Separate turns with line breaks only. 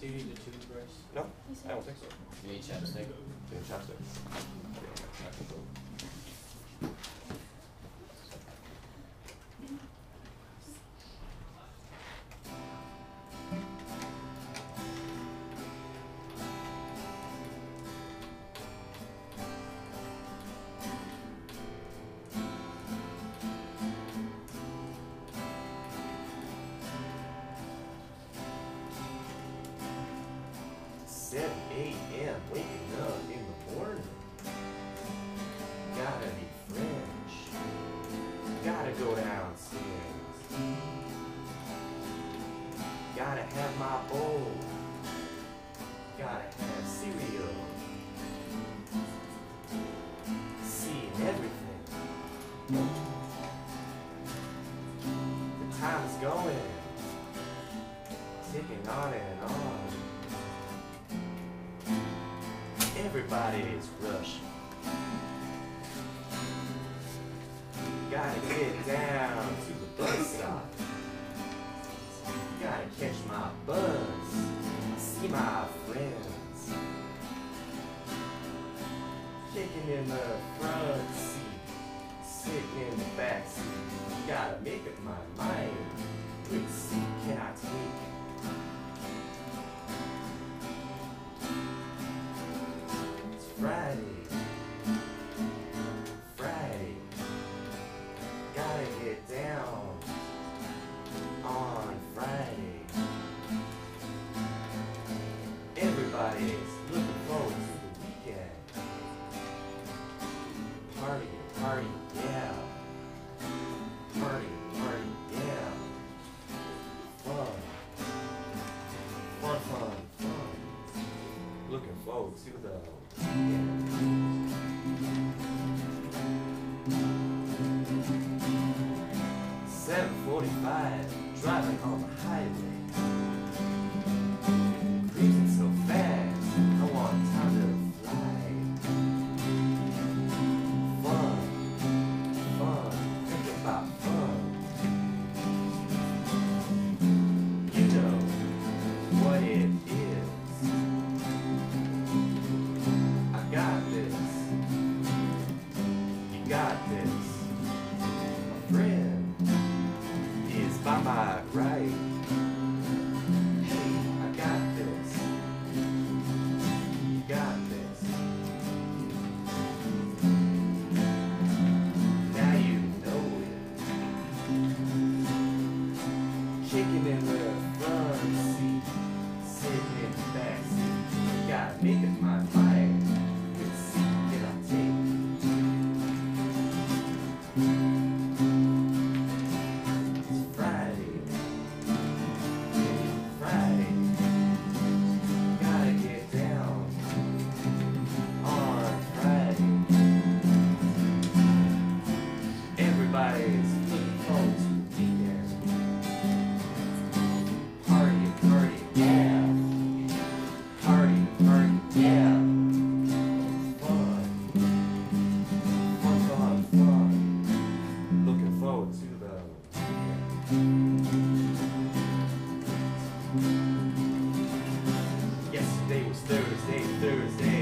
Do you need a toothbrush?
No, I don't think so.
You need chapstick?
Doing chopstick. Yeah, I think so. Seven a.m. waking up in the morning. Gotta be French. Gotta go downstairs. Gotta have my bowl. Gotta have cereal. Seeing everything. The time's going. Ticking on and on. Everybody's rushing. Gotta get down to the bus stop. Gotta catch my bus, See my friends. Kicking in the front seat. Sitting in the back seat. Gotta make up my mind. Seven forty-five, driving on the highway. Right. Thursday, Thursday.